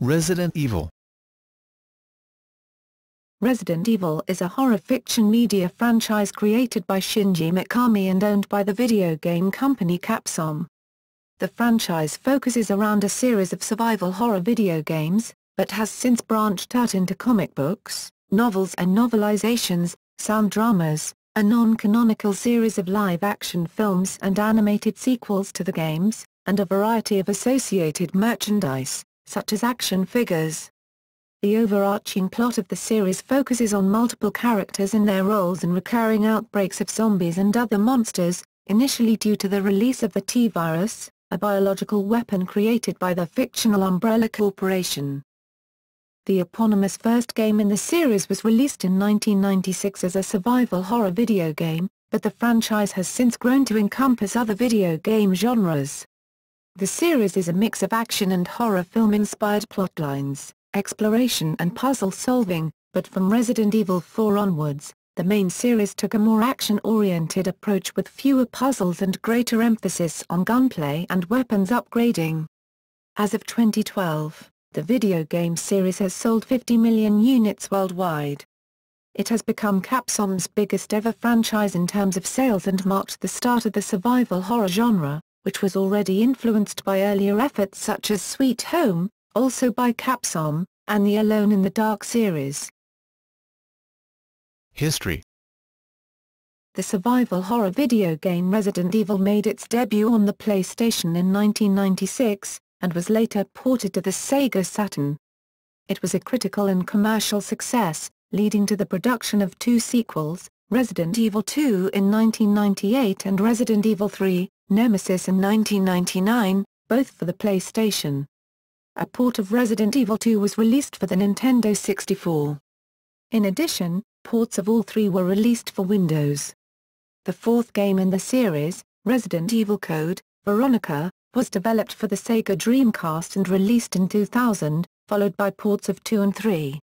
Resident Evil Resident Evil is a horror fiction media franchise created by Shinji Mikami and owned by the video game company Capcom. The franchise focuses around a series of survival horror video games, but has since branched out into comic books, novels and novelizations, sound dramas, a non-canonical series of live-action films and animated sequels to the games, and a variety of associated merchandise, such as action figures. The overarching plot of the series focuses on multiple characters and their roles in recurring outbreaks of zombies and other monsters, initially due to the release of the T-Virus, a biological weapon created by the fictional Umbrella Corporation. The eponymous first game in the series was released in 1996 as a survival horror video game, but the franchise has since grown to encompass other video game genres. The series is a mix of action and horror film-inspired plotlines, exploration and puzzle solving, but from Resident Evil 4 onwards, the main series took a more action-oriented approach with fewer puzzles and greater emphasis on gunplay and weapons upgrading. As of 2012, the video game series has sold 50 million units worldwide. It has become Capcom's biggest ever franchise in terms of sales and marked the start of the survival horror genre, which was already influenced by earlier efforts such as Sweet Home, also by Capcom, and the Alone in the Dark series. History The survival horror video game Resident Evil made its debut on the PlayStation in 1996, and was later ported to the Sega Saturn. It was a critical and commercial success, leading to the production of two sequels, Resident Evil 2 in 1998 and Resident Evil 3, Nemesis in 1999, both for the PlayStation. A port of Resident Evil 2 was released for the Nintendo 64. In addition, ports of all three were released for Windows. The fourth game in the series, Resident Evil Code, Veronica, was developed for the Sega Dreamcast and released in 2000, followed by ports of 2 and 3.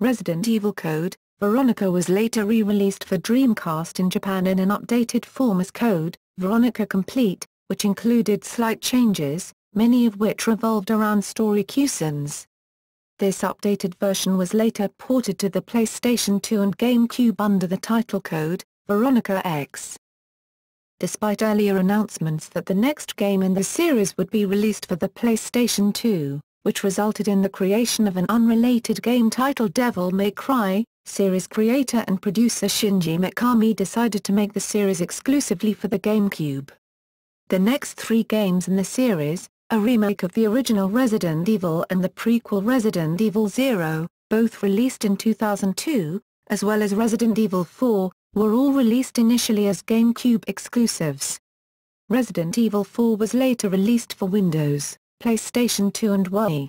Resident Evil Code, Veronica was later re-released for Dreamcast in Japan in an updated form as Code, Veronica Complete, which included slight changes, many of which revolved around story cutscenes. This updated version was later ported to the PlayStation 2 and GameCube under the title code, Veronica X. Despite earlier announcements that the next game in the series would be released for the PlayStation 2, which resulted in the creation of an unrelated game titled Devil May Cry, series creator and producer Shinji Mikami decided to make the series exclusively for the GameCube. The next three games in the series, a remake of the original Resident Evil and the prequel Resident Evil Zero, both released in 2002, as well as Resident Evil 4, were all released initially as GameCube exclusives. Resident Evil 4 was later released for Windows, PlayStation 2 and Wii.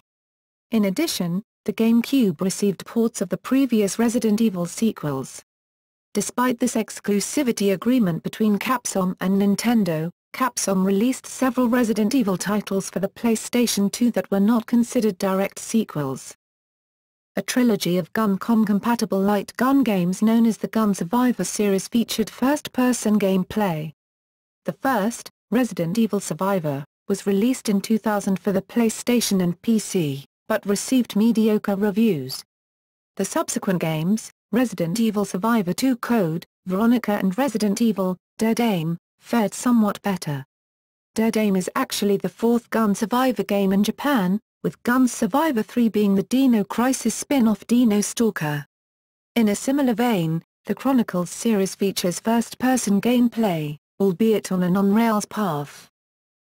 In addition, the GameCube received ports of the previous Resident Evil sequels. Despite this exclusivity agreement between Capcom and Nintendo, Capcom released several Resident Evil titles for the PlayStation 2 that were not considered direct sequels. A trilogy of GunCon-compatible light gun games known as the Gun Survivor series featured first-person gameplay. The first, Resident Evil Survivor, was released in 2000 for the PlayStation and PC, but received mediocre reviews. The subsequent games, Resident Evil Survivor 2 Code, Veronica and Resident Evil, Dead Aim, fared somewhat better. Dead Aim is actually the fourth Gun Survivor game in Japan, with Gun Survivor 3 being the Dino Crisis spin-off Dino Stalker. In a similar vein, the Chronicles series features first-person gameplay, albeit on an on-rails path.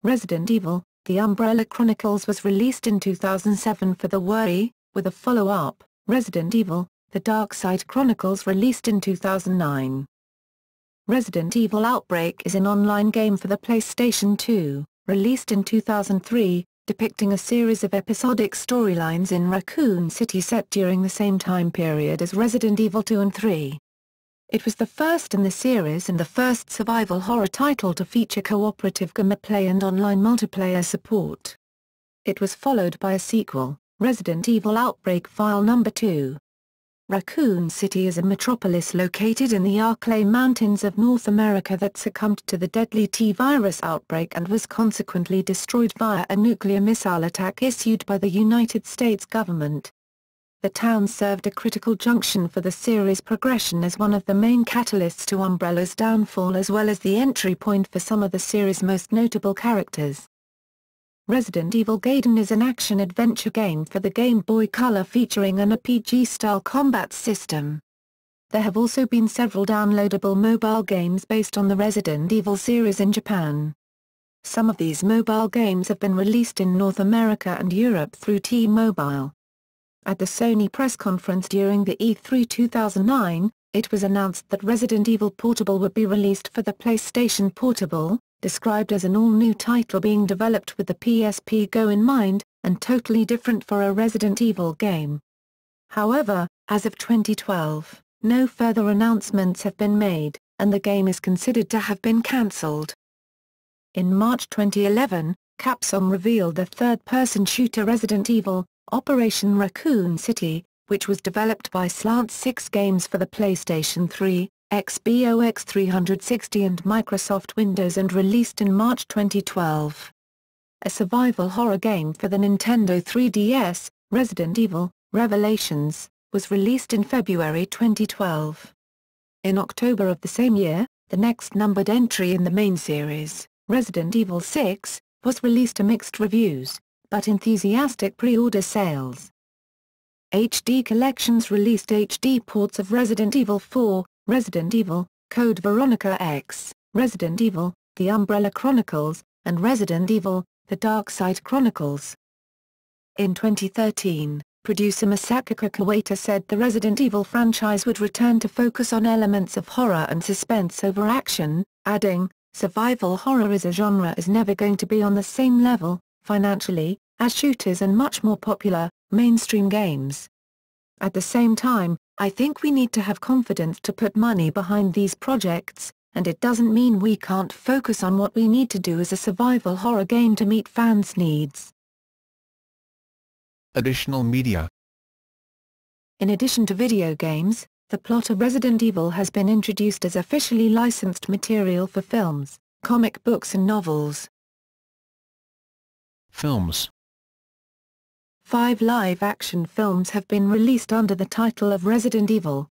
Resident Evil, The Umbrella Chronicles was released in 2007 for the Wii, with a follow-up, Resident Evil, The Dark Side Chronicles released in 2009. Resident Evil Outbreak is an online game for the PlayStation 2, released in 2003, depicting a series of episodic storylines in Raccoon City set during the same time period as Resident Evil 2 and 3. It was the first in the series and the first survival horror title to feature cooperative gameplay and online multiplayer support. It was followed by a sequel, Resident Evil Outbreak File No. 2. Raccoon City is a metropolis located in the Arklay Mountains of North America that succumbed to the deadly T-virus outbreak and was consequently destroyed via a nuclear missile attack issued by the United States government. The town served a critical junction for the series' progression as one of the main catalysts to Umbrella's downfall as well as the entry point for some of the series' most notable characters. Resident Evil Gaiden is an action-adventure game for the Game Boy Color featuring an RPG-style combat system. There have also been several downloadable mobile games based on the Resident Evil series in Japan. Some of these mobile games have been released in North America and Europe through T-Mobile. At the Sony press conference during the E3 2009, it was announced that Resident Evil Portable would be released for the PlayStation Portable, described as an all-new title being developed with the PSP Go in mind, and totally different for a Resident Evil game. However, as of 2012, no further announcements have been made, and the game is considered to have been cancelled. In March 2011, Capcom revealed the third-person shooter Resident Evil, Operation Raccoon City, which was developed by Slant 6 Games for the PlayStation 3, Xbox 360 and Microsoft Windows and released in March 2012. A survival horror game for the Nintendo 3DS, Resident Evil, Revelations, was released in February 2012. In October of the same year, the next numbered entry in the main series, Resident Evil 6, was released to mixed reviews, but enthusiastic pre-order sales. HD Collections released HD ports of Resident Evil 4, Resident Evil, Code Veronica X, Resident Evil, The Umbrella Chronicles, and Resident Evil, The Dark Side Chronicles. In 2013, producer Masachika Kawata said the Resident Evil franchise would return to focus on elements of horror and suspense over action, adding, survival horror as a genre is never going to be on the same level, financially, as shooters and much more popular, mainstream games. At the same time, I think we need to have confidence to put money behind these projects, and it doesn't mean we can't focus on what we need to do as a survival horror game to meet fans' needs. Additional media In addition to video games, the plot of Resident Evil has been introduced as officially licensed material for films, comic books and novels. Films Five live-action films have been released under the title of Resident Evil.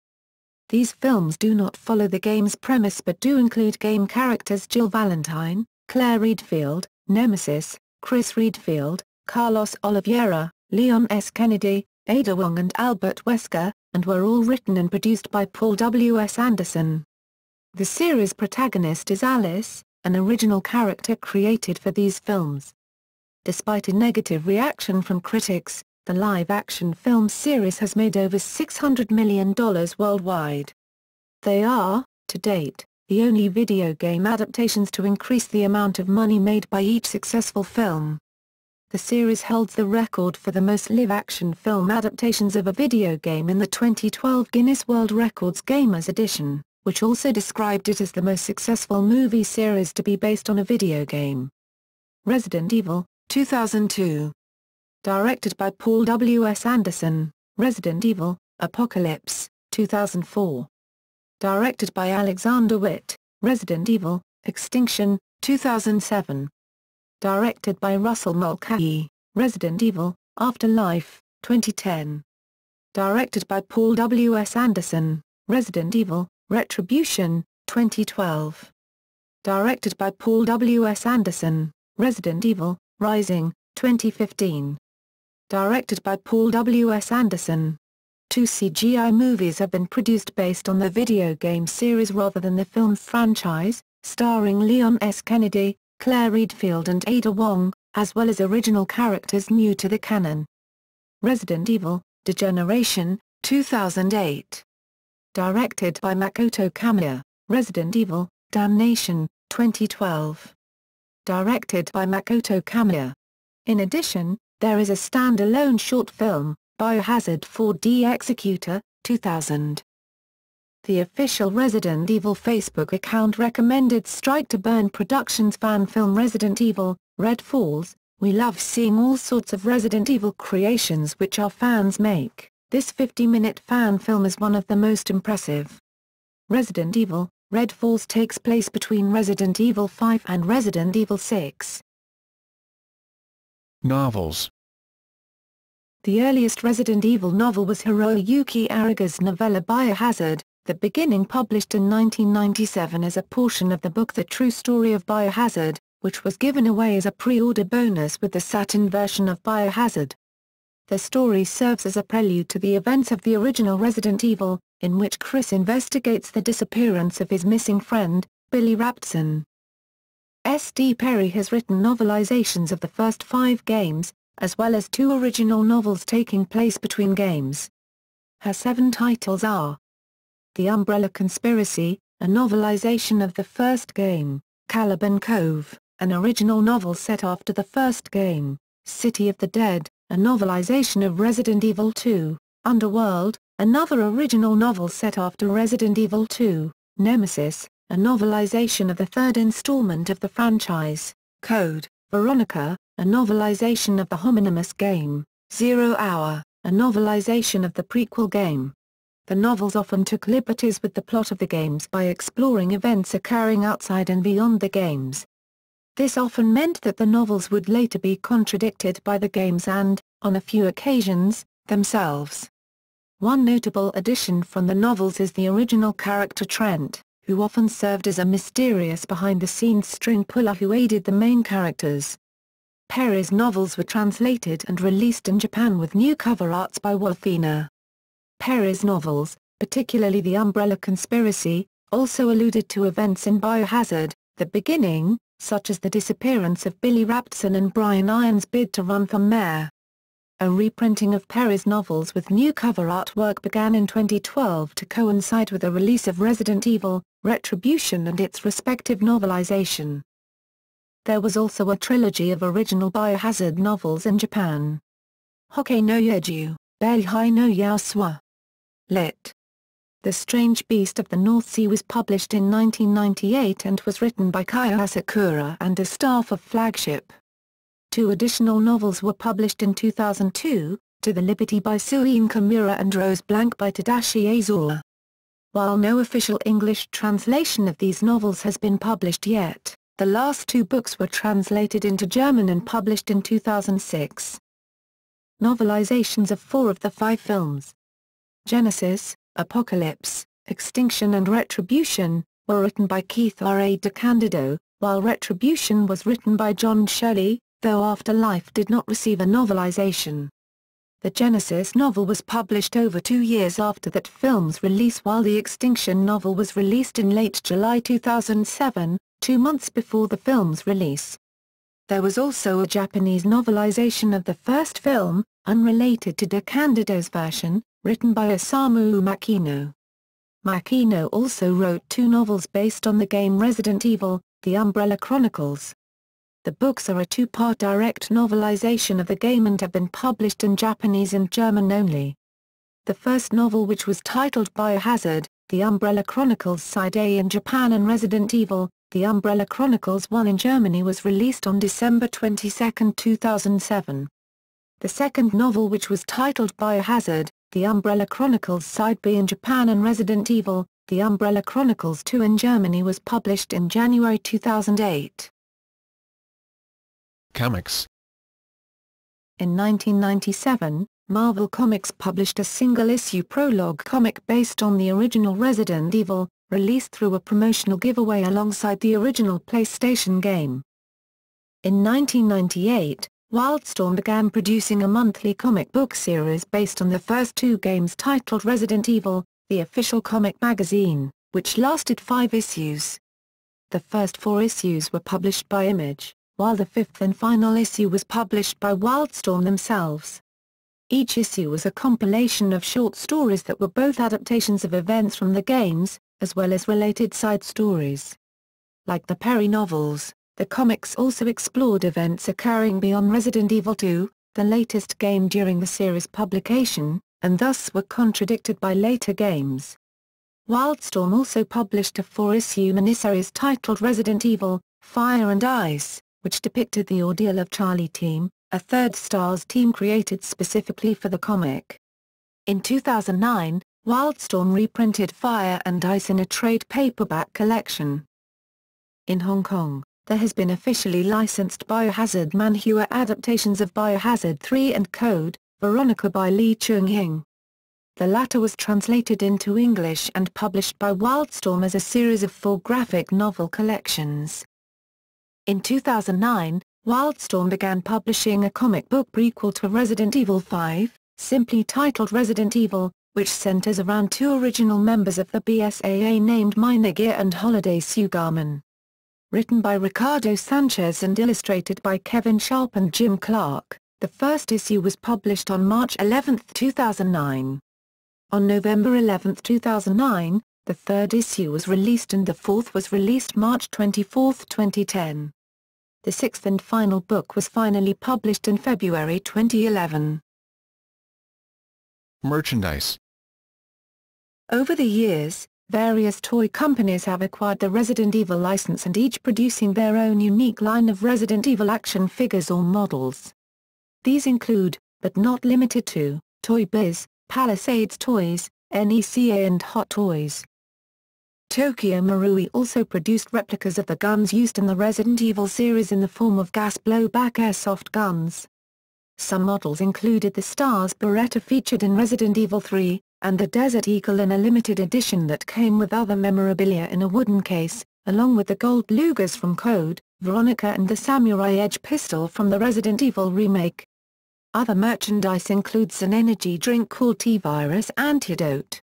These films do not follow the game's premise but do include game characters Jill Valentine, Claire Redfield, Nemesis, Chris Redfield, Carlos Oliveira, Leon S. Kennedy, Ada Wong and Albert Wesker, and were all written and produced by Paul W. S. Anderson. The series protagonist is Alice, an original character created for these films. Despite a negative reaction from critics, the live-action film series has made over $600 million worldwide. They are, to date, the only video game adaptations to increase the amount of money made by each successful film. The series holds the record for the most live-action film adaptations of a video game in the 2012 Guinness World Records Gamers Edition, which also described it as the most successful movie series to be based on a video game. Resident Evil, 2002. Directed by Paul W. S. Anderson, Resident Evil, Apocalypse, 2004. Directed by Alexander Witt, Resident Evil, Extinction, 2007. Directed by Russell Mulcahy, Resident Evil, Afterlife, 2010. Directed by Paul W. S. Anderson, Resident Evil, Retribution, 2012. Directed by Paul W. S. Anderson, Resident Evil, Rising, 2015. Directed by Paul W. S. Anderson. Two CGI movies have been produced based on the video game series rather than the film franchise, starring Leon S. Kennedy, Claire Redfield and Ada Wong, as well as original characters new to the canon. Resident Evil, Degeneration, 2008. Directed by Makoto Kamiya, Resident Evil, Damnation, 2012 directed by Makoto Kamiya. In addition, there is a stand-alone short film, Biohazard 4D Executor, 2000. The official Resident Evil Facebook account recommended Strike Two Burn Productions fan film Resident Evil, Red Falls, We love seeing all sorts of Resident Evil creations which our fans make, this 50-minute fan film is one of the most impressive. Resident Evil, Red Falls takes place between Resident Evil 5 and Resident Evil 6. Novels The earliest Resident Evil novel was Hiroyuki Ariga's novella Biohazard, The Beginning published in 1997 as a portion of the book The True Story of Biohazard, which was given away as a pre-order bonus with the Saturn version of Biohazard. The story serves as a prelude to the events of the original Resident Evil, in which Chris investigates the disappearance of his missing friend, Billy Rabbitson. S. D. Perry has written novelizations of the first five games, as well as two original novels taking place between games. Her seven titles are The Umbrella Conspiracy, a novelization of the first game, Caliban Cove, an original novel set after the first game, City of the Dead, a novelization of Resident Evil 2, Underworld, another original novel set after Resident Evil 2, Nemesis, a novelization of the third installment of the franchise, Code, Veronica, a novelization of the homonymous game, Zero Hour, a novelization of the prequel game. The novels often took liberties with the plot of the games by exploring events occurring outside and beyond the games, this often meant that the novels would later be contradicted by the games and, on a few occasions, themselves. One notable addition from the novels is the original character Trent, who often served as a mysterious behind-the-scenes string puller who aided the main characters. Perry's novels were translated and released in Japan with new cover arts by Wolfina. Perry's novels, particularly The Umbrella Conspiracy, also alluded to events in Biohazard, The Beginning, such as the disappearance of Billy Rabbitson and Brian Irons' bid to run for mayor. A reprinting of Perry's novels with new cover artwork began in 2012 to coincide with the release of Resident Evil, Retribution and its respective novelization. There was also a trilogy of original Biohazard novels in Japan. Hokke no Yoju, Beihai no Yaosua. Lit. The Strange Beast of the North Sea was published in 1998 and was written by Kaya Asakura and a staff of Flagship. Two additional novels were published in 2002, To the Liberty by Suin Kimura and Rose Blank by Tadashi Azura. While no official English translation of these novels has been published yet, the last two books were translated into German and published in 2006. Novelizations of four of the five films. Genesis, Apocalypse, Extinction and Retribution, were written by Keith R. A. DeCandido, while Retribution was written by John Shirley, though Afterlife did not receive a novelization. The Genesis novel was published over two years after that film's release while the Extinction novel was released in late July 2007, two months before the film's release. There was also a Japanese novelization of the first film, unrelated to DeCandido's version, written by Osamu Makino. Makino also wrote two novels based on the game Resident Evil, The Umbrella Chronicles. The books are a two-part direct novelization of the game and have been published in Japanese and German only. The first novel which was titled Biohazard, The Umbrella Chronicles Side A in Japan and Resident Evil, The Umbrella Chronicles 1 in Germany was released on December 22, 2007. The second novel which was titled Biohazard, the Umbrella Chronicles Side B in Japan and Resident Evil, The Umbrella Chronicles 2 in Germany was published in January 2008. Comics In 1997, Marvel Comics published a single-issue prologue comic based on the original Resident Evil, released through a promotional giveaway alongside the original PlayStation game. In 1998, Wildstorm began producing a monthly comic book series based on the first two games titled Resident Evil, the official comic magazine, which lasted five issues. The first four issues were published by Image, while the fifth and final issue was published by Wildstorm themselves. Each issue was a compilation of short stories that were both adaptations of events from the games, as well as related side stories. Like the Perry novels, the comics also explored events occurring beyond Resident Evil 2, the latest game during the series' publication, and thus were contradicted by later games. Wildstorm also published a four-issue miniseries titled Resident Evil, Fire and Ice, which depicted the ordeal of Charlie Team, a third Stars team created specifically for the comic. In 2009, Wildstorm reprinted Fire and Ice in a trade paperback collection. In Hong Kong, there has been officially licensed Biohazard Manhua adaptations of Biohazard 3 and Code, Veronica by Lee Chung-hing. The latter was translated into English and published by Wildstorm as a series of four graphic novel collections. In 2009, Wildstorm began publishing a comic book prequel to Resident Evil 5, simply titled Resident Evil, which centers around two original members of the BSAA named Mina Gear and Holiday Sugarman written by Ricardo Sanchez and illustrated by Kevin Sharp and Jim Clark. The first issue was published on March 11, 2009. On November 11, 2009, the third issue was released and the fourth was released March 24, 2010. The sixth and final book was finally published in February 2011. Merchandise Over the years, Various toy companies have acquired the Resident Evil license and each producing their own unique line of Resident Evil action figures or models. These include, but not limited to, Toy Biz, Palisades Toys, NECA and Hot Toys. Tokyo Marui also produced replicas of the guns used in the Resident Evil series in the form of gas blowback airsoft guns. Some models included the Stars Beretta featured in Resident Evil 3, and the Desert Eagle in a limited edition that came with other memorabilia in a wooden case, along with the gold Lugers from Code, Veronica and the Samurai Edge pistol from the Resident Evil remake. Other merchandise includes an energy drink called T-Virus Antidote.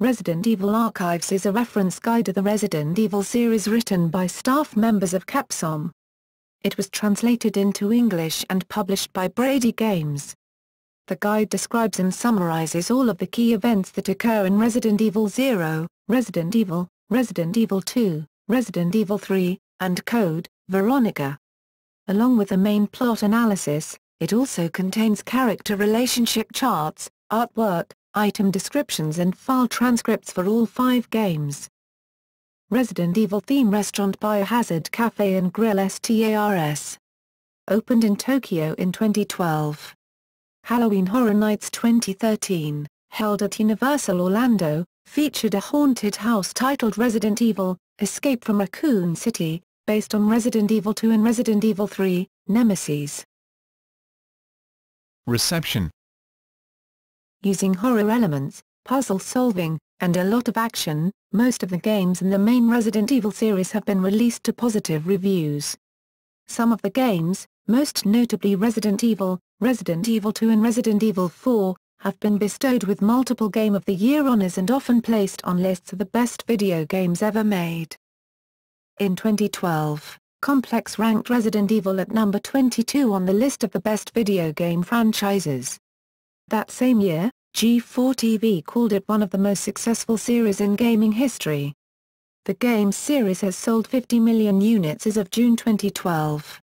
Resident Evil Archives is a reference guide to the Resident Evil series written by staff members of Capcom. It was translated into English and published by Brady Games. The guide describes and summarizes all of the key events that occur in Resident Evil 0, Resident Evil, Resident Evil 2, Resident Evil 3, and Code, Veronica. Along with the main plot analysis, it also contains character relationship charts, artwork, item descriptions and file transcripts for all five games. Resident Evil theme restaurant Biohazard Cafe and Grill STARS. Opened in Tokyo in 2012. Halloween Horror Nights 2013, held at Universal Orlando, featured a haunted house titled Resident Evil, Escape from Raccoon City, based on Resident Evil 2 and Resident Evil 3, Nemesis. Reception Using horror elements, puzzle solving, and a lot of action, most of the games in the main Resident Evil series have been released to positive reviews. Some of the games, most notably Resident Evil, Resident Evil 2 and Resident Evil 4, have been bestowed with multiple Game of the Year honors and often placed on lists of the best video games ever made. In 2012, Complex ranked Resident Evil at number 22 on the list of the best video game franchises. That same year, G4TV called it one of the most successful series in gaming history. The game's series has sold 50 million units as of June 2012.